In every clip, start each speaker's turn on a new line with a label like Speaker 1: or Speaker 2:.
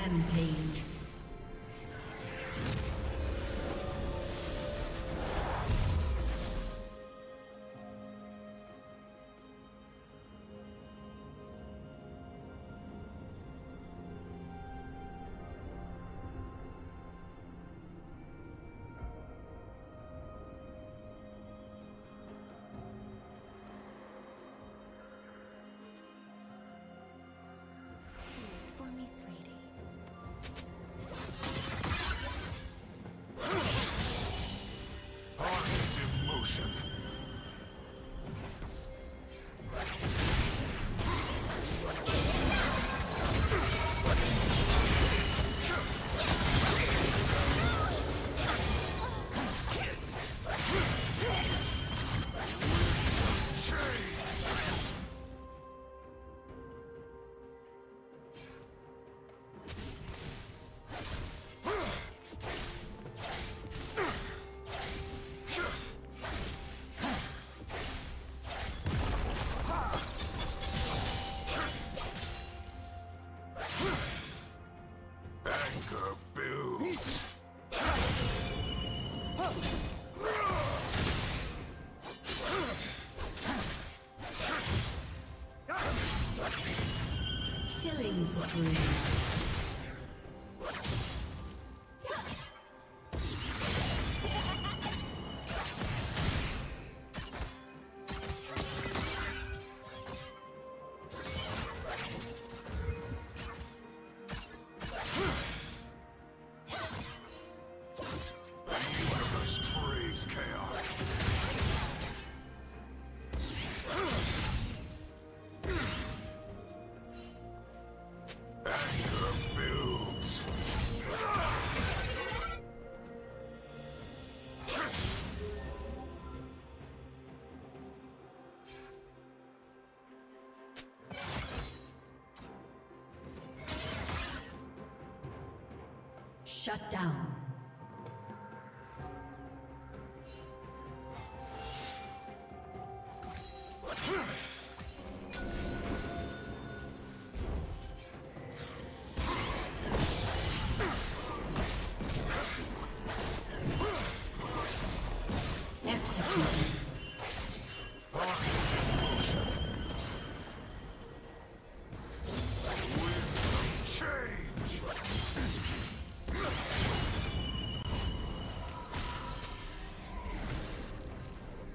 Speaker 1: Rampage. Destroyed.
Speaker 2: Shut down.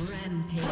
Speaker 2: Rampage.